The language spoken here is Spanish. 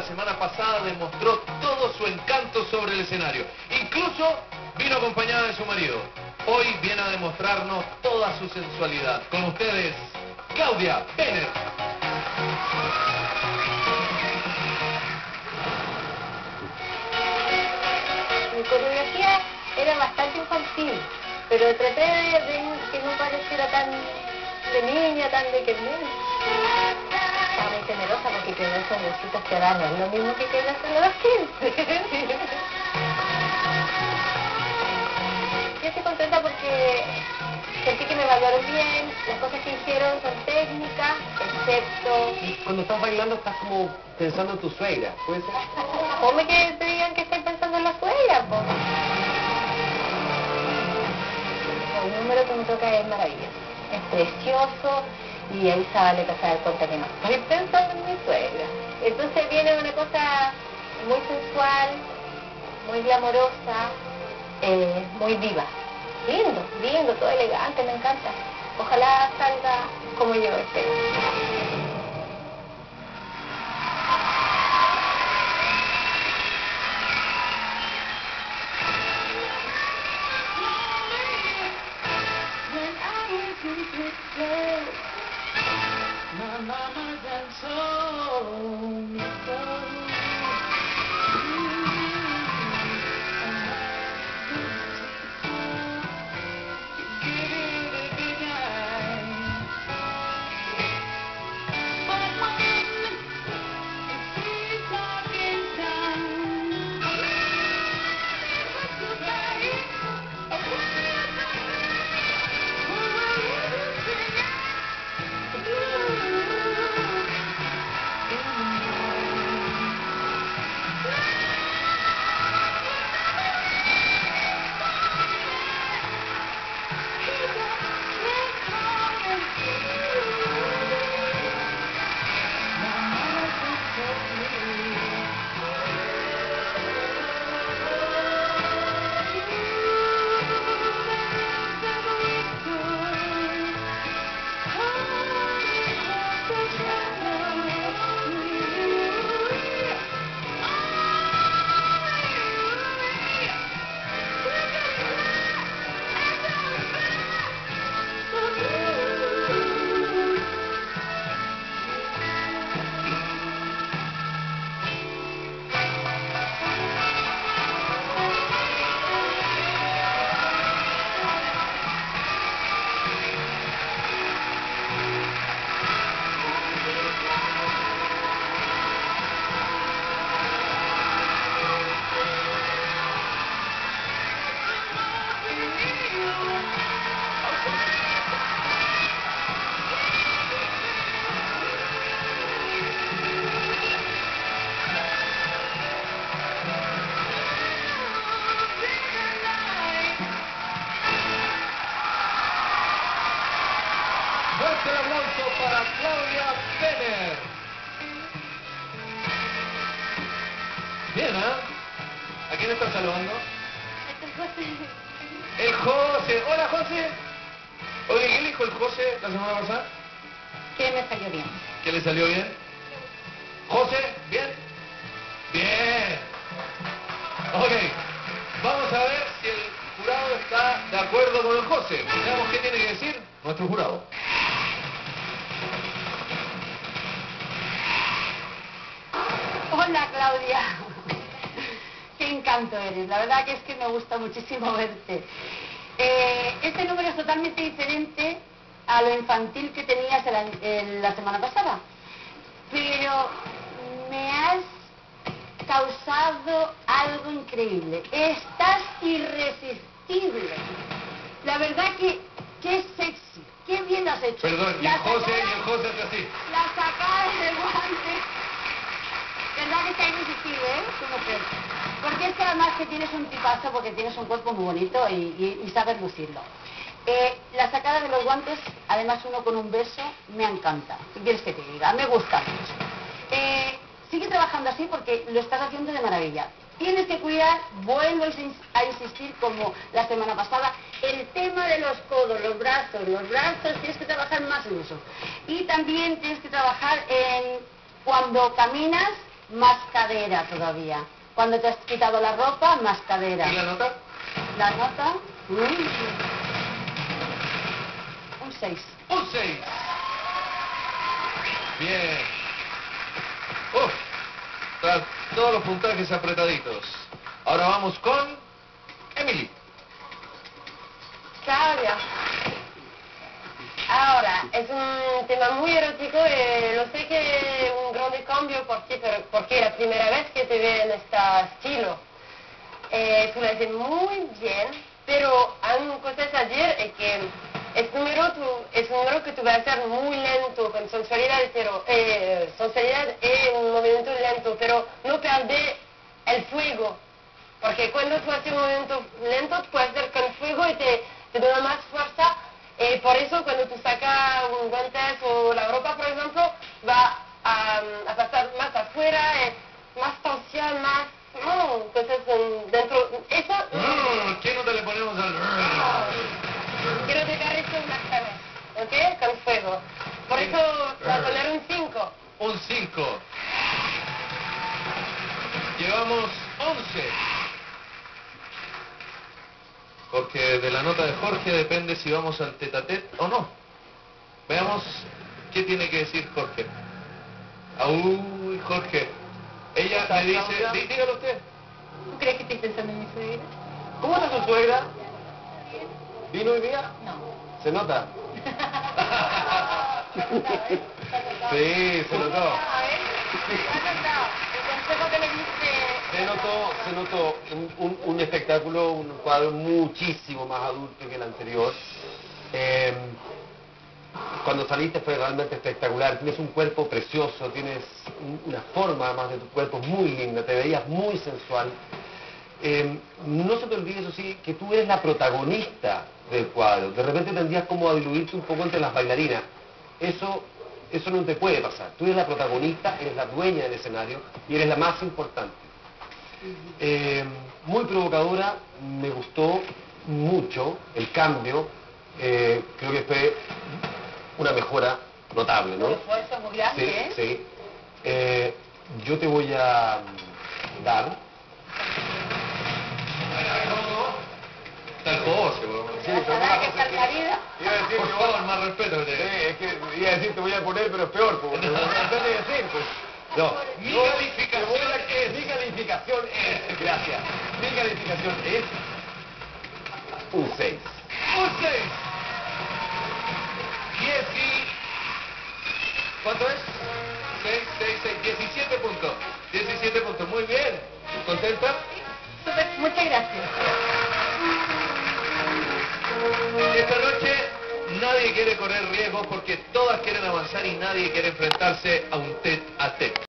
la semana pasada demostró todo su encanto sobre el escenario. Incluso vino acompañada de su marido. Hoy viene a demostrarnos toda su sensualidad. Con ustedes, Claudia Penner. Mi coreografía era bastante infantil, pero traté de, de que no pareciera tan de niña, tan de que Temerosa porque quedó esos besitos que dan, no es lo mismo que quedó haciendo los 15. Yo estoy contenta porque sentí que me evaluaron bien, las cosas que hicieron son técnicas, excepto... Cuando estás bailando estás como pensando en tu suegra, ¿puede ser? Que te digan que estoy pensando en la suegra, po. El número que me toca es maravilloso, es precioso y que se da cuenta que no estoy pensando en mi suegra. Entonces viene una cosa muy sensual, muy glamorosa, eh, muy viva. Lindo, lindo, todo elegante, me encanta. Ojalá salga como yo espero. Fuerte el aplauso para Claudia Penner. Bien, ¿ah? ¿A quién están saludando? El José. Hola, José. Oye, ¿qué le dijo el José la semana pasada? Que me salió bien. ¿Qué le salió bien? José, ¿bien? Bien. Ok. Vamos a ver si el jurado está de acuerdo con el José. Veamos qué tiene que decir nuestro jurado. Hola Claudia, qué encanto eres, la verdad que es que me gusta muchísimo verte. Eh, este número es totalmente diferente a lo infantil que tenías en la, semana pasada, pero me has causado algo increíble, estás irresistible. La verdad que, qué sexy, qué bien lo has hecho. Perdón, y el José, y el José está así. la sacada del guante. ¿Verdad que está irresistible, eh? Porque es que además que tienes un tipazo, porque tienes un cuerpo muy bonito y, y- y sabes lucirlo. Eh, la sacada de los guantes, además uno con un beso, me encanta. ¿Qué quieres que te diga? Me gusta mucho. Eh, sigue trabajando así porque lo estás haciendo de maravilla. Tienes que cuidar, vuelvo a insistir como la semana pasada, el tema de los codos, los brazos, los brazos, tienes que trabajar más en eso. Y también tienes que trabajar en cuando caminas, más cadera todavía. Cuando te has quitado la ropa, más cadera. ¿Y la nota? La nota, mm, un 6. Un 6. Bien. Uf. Todos los puntajes apretaditos. Ahora vamos con Emily. Claudia. Ahora, es un tema muy erótico y lo sé que cambio por ti, pero porque es la primera vez que te veo en este estilo. Eh, tú lo haces muy bien, pero hay una cosa a decir es que número, es un número que tú vas a hacer muy lento, con sensualidad, pero, eh, sensualidad y un movimiento lento, pero no perder el fuego. Porque cuando tú haces un movimiento lento, puedes hacer con fuego y te, te da más fuerza. Eh, por eso cuando tú sacas un guantes o la ropa, por ejemplo, va a, a pasar más afuera, eh, más tensión, más... mm, entonces, mm, dentro... Eso... Mm, ¿Qué nota le ponemos al... Quiero dejar eso una vez, ¿ok? Con fuego. Por eso voy a poner un 5. Un 5. Llevamos 11. Porque de la nota de Jorge depende si vamos al tetatet o no. Veamos qué tiene que decir Jorge. Uy, Jorge. Ella me dice... Dí- Dígalo usted. ¿Tú crees que estoy pensando en mi suegra? ¿Cómo está tu suegra? ¿Vino hoy día? No. ¿Se nota? Sí, se notó. Se notó, se notó un, un- un espectáculo, un cuadro muchísimo más adulto que el anterior. Eh, cuando saliste fue realmente espectacular. Tienes un cuerpo precioso, tienes un- una forma además de tu cuerpo muy linda, te veías muy sensual. Eh, no se te olvide, eso sí, que tú eres la protagonista del cuadro. De repente tendrías como a diluirte un poco entre las bailarinas. Eso, eso no te puede pasar. Tú eres la protagonista, eres la dueña del escenario y eres la más importante. Eh, muy provocadora, me gustó mucho el cambio. eh, creo que fue una mejora notable, ¿no? Un esfuerzo muy grande, Sí, ¿eh? sí. Eh, yo te voy a dar Está el José, weón. Sí, ¿Vas a que? Iba decir Por favor, más respeto. Sí, es que iba a decir te voy a poner, pero es peor, porque no sé qué decir, pues. No. Mi calificación es- Mi calificación es, gracias, mi calificación es un 6. Un 6. 10 y... ¿Cuánto es? 6, 6, 6, 17 puntos. 17 puntos, muy bien. ¿Contenta? Muchas gracias. Nadie quiere correr riesgos porque todas quieren avanzar y nadie quiere enfrentarse a un tete a tete.